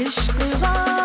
Kishkuva.